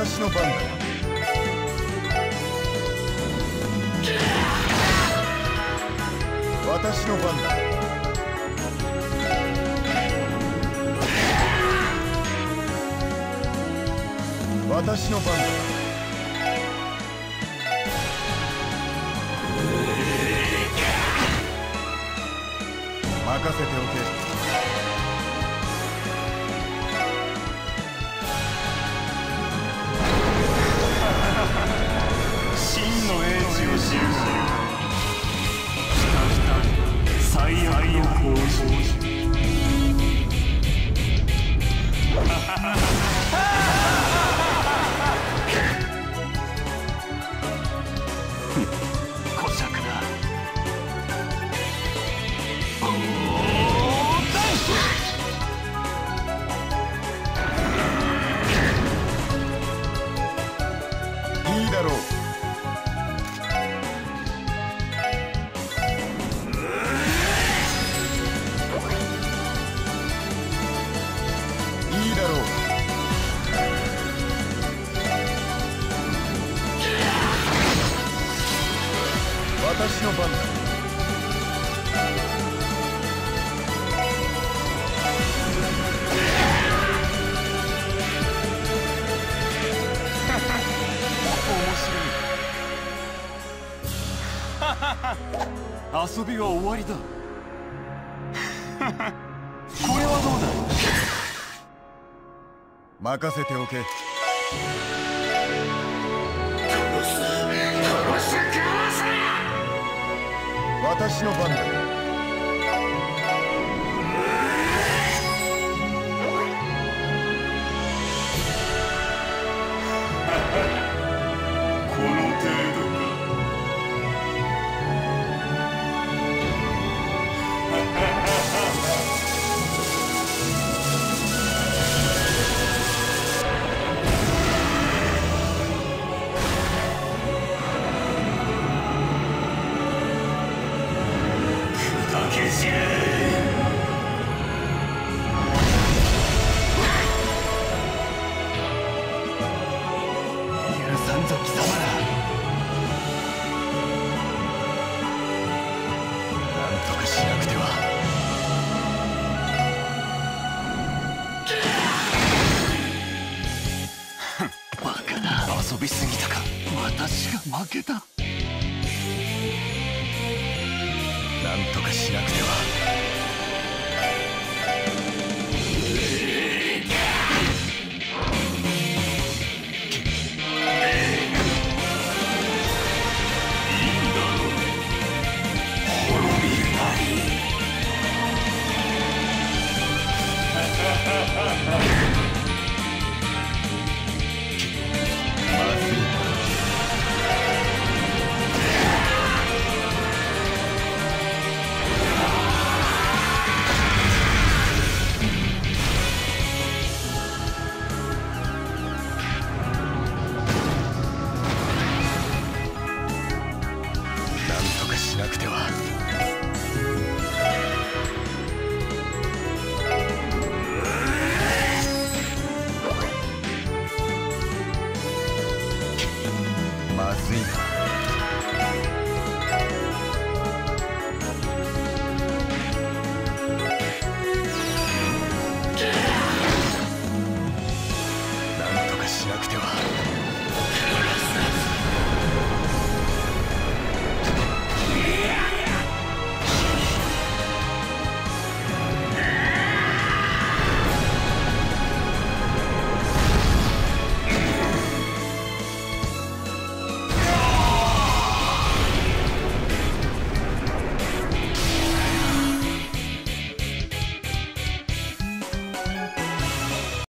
私の番だ私の番だ。私の番だ。任せておけ。you. 私の番だ。遊びは終わりだ。これはどうだ？任せておけ。私の番だ。私が負けた。なんとかしなくては。しなくては。